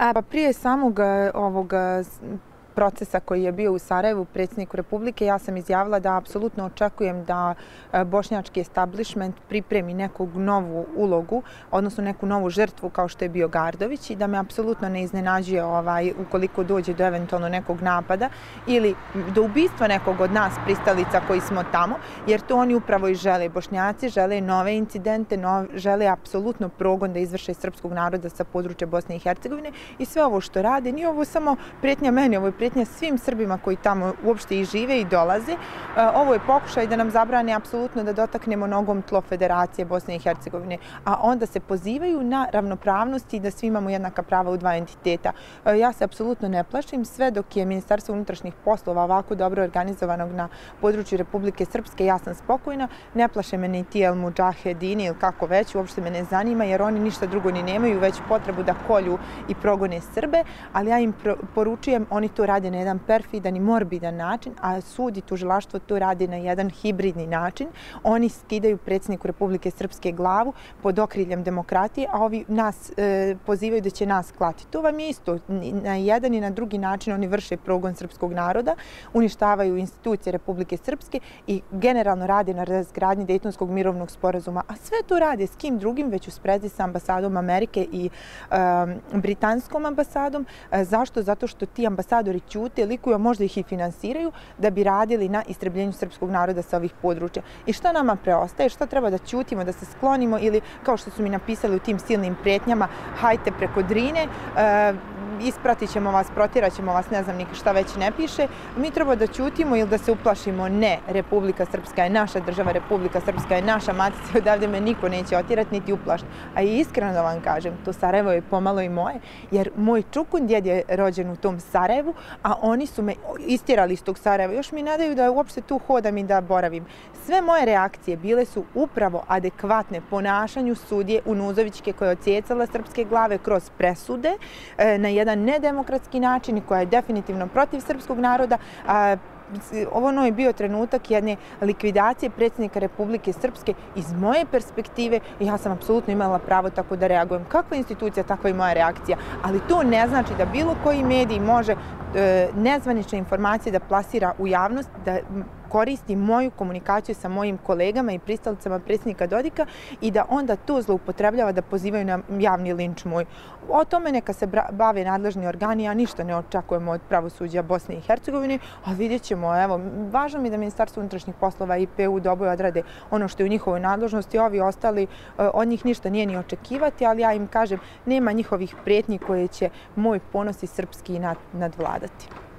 Pa prije samog eh, ovog eh, procesa koji je bio u Sarajevu, predsjedniku Republike, ja sam izjavila da apsolutno očekujem da e, bošnjački establishment pripremi nekog novu ulogu, odnosno neku novu žrtvu kao što je bio Gardović i da me apsolutno ne iznenađuje ovaj, ukoliko dođe do eventualno nekog napada ili do ubistva nekog od nas pristalica koji smo tamo, jer to oni upravo i žele. Bošnjaci žele nove incidente, nove, žele apsolutno progon da izvrše srpskog naroda sa područja Bosne i Hercegovine i sve ovo što rade, nije ovo samo prijetnja meni, ovo je prijetnja svim Srbima koji tamo uopšte i žive i dolaze. E, ovo je pokušaj da nam zabrane apsolutno da dotaknemo nogom tlo Federacije Bosne i Hercegovine, a onda se pozivaju na ravnopravnost i da svi imamo jednaka prava u dva entiteta. E, ja se apsolutno ne plašim sve dok je Ministarstvo unutrašnjih poslova ovako dobro organizovanog na području Republike Srpske, ja sam spokojna, ne plaše me ni Tijel Mujahedini ili kako već, uopšte me ne zanima jer oni ništa drugo ni nemaju, već potrebu da kolju i progone Srbe, ali ja im poručujem, oni to rade na jedan perfidan i morbidan način, a sud i tužilaštvo to radi na jedan hibridni način. Oni skidaju predsjedniku Republike Srpske glavu pod okriljem demokratije, a ovi nas e, pozivaju da će nas klati. To vam je isto. Na jedan i na drugi način oni vrše progon srpskog naroda, uništavaju institucije Republike Srpske i generalno rade na razgradnji Dejtonskog mirovnog sporazuma. A sve to rade s kim drugim, već u sprezi sa ambasadom Amerike i e, britanskom ambasadom. E, zašto? Zato što ti ambasadori koji ćute, likuju, možda ih i finansiraju, da bi radili na istrebljenju srpskog naroda sa ovih područja. I šta nama preostaje? Šta treba da ćutimo, da se sklonimo ili, kao što su mi napisali u tim silnim pretnjama, hajte preko Drine, ispratit ćemo vas, protirat ćemo vas, ne znam ni šta već ne piše. Mi treba da ćutimo ili da se uplašimo, ne, Republika Srpska je naša država, Republika Srpska je naša matica, odavde me niko neće otirati niti uplašiti. A i iskreno da vam kažem, to Sarajevo je pomalo i moje, jer moj čukun djed je rođen u tom Sarajevu, a oni su me istirali iz tog Sarajeva. Još mi nadaju da uopšte tu hodam i da boravim. Sve moje reakcije bile su upravo adekvatne ponašanju sudije Unuzovićke koja je ocijecala srpske glave kroz presude e, na jedan nedemokratski način i koja je definitivno protiv srpskog naroda. Ovo ono je bio trenutak jedne likvidacije predsjednika Republike Srpske iz moje perspektive i ja sam apsolutno imala pravo tako da reagujem. Kakva institucija, takva i moja reakcija. Ali to ne znači da bilo koji medij može e, nezvanične informacije da plasira u javnost, da koristi moju komunikaciju sa mojim kolegama i pristalicama predsjednika Dodika i da onda to zloupotrebljava da pozivaju na javni linč moj. O tome neka se bave nadležni organi, ja ništa ne očekujemo od pravosuđa Bosne i Hercegovine, ali vidjet ćemo, evo, važno mi je da Ministarstvo unutrašnjih poslova i PU doboj odrade ono što je u njihovoj nadležnosti, ovi ostali, e, od njih ništa nije ni očekivati, ali ja im kažem, nema njihovih prijetnji koje će moj ponos i srpski nadvladati.